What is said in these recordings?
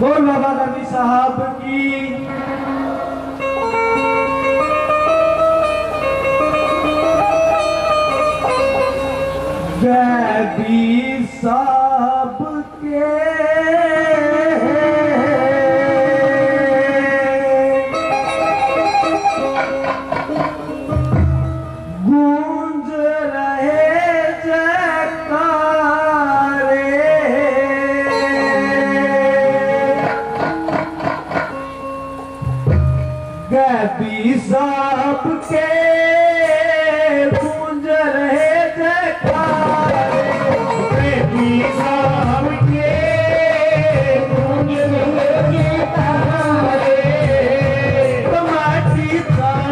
बोल बाबा नबी साहब की। नबी साहब के Bye.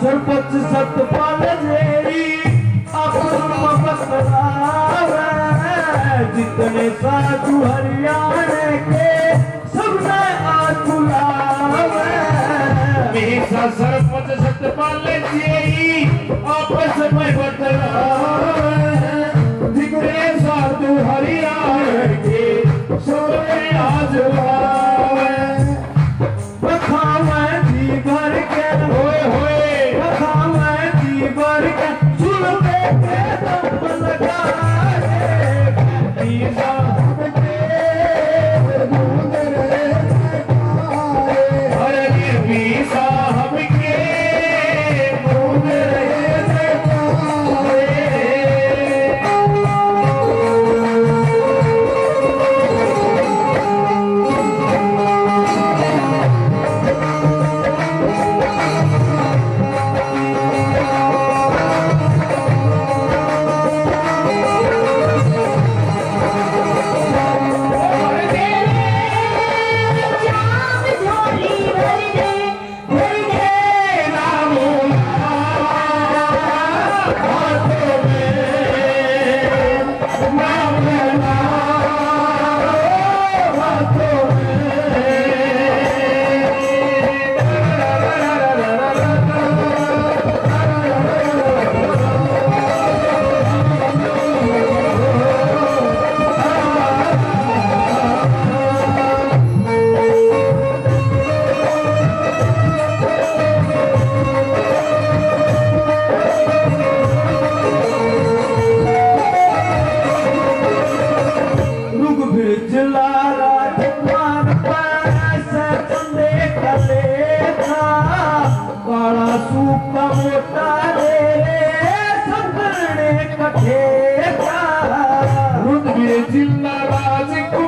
सरपंच सतपाल जेरी जितने साधु हरियाणा के सब मेरा सरपंच सतपाल जेरी, आपस में बदला जितने साधु हरियाणा God's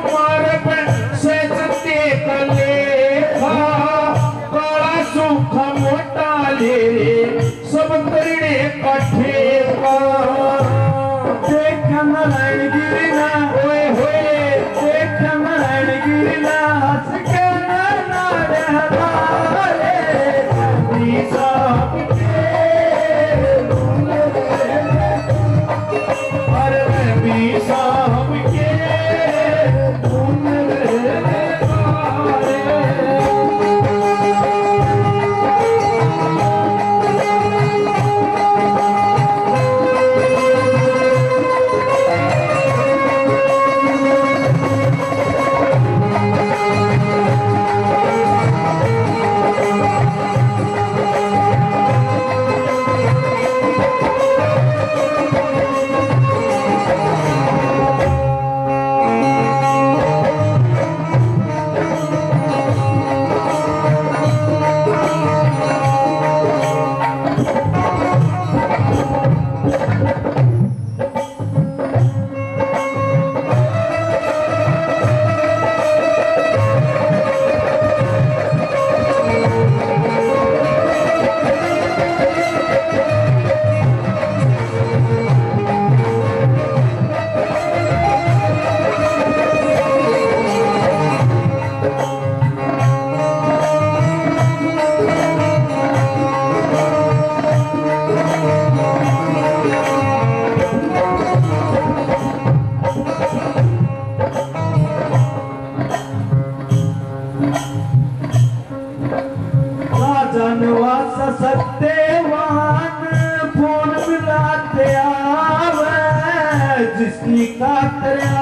जिसकी कातरा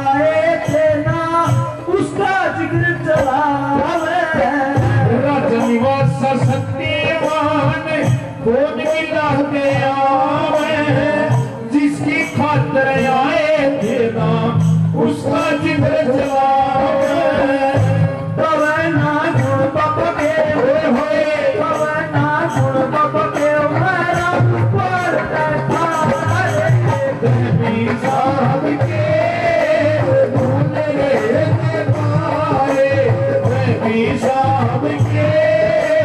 Hey!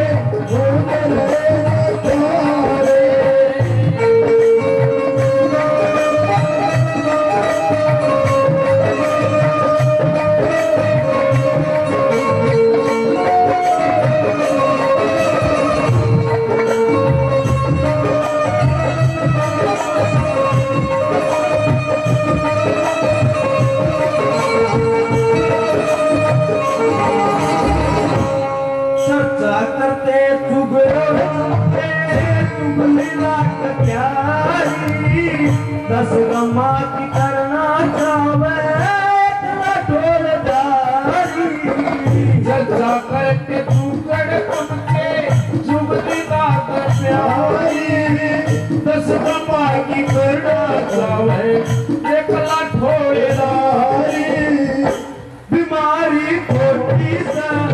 Gaza.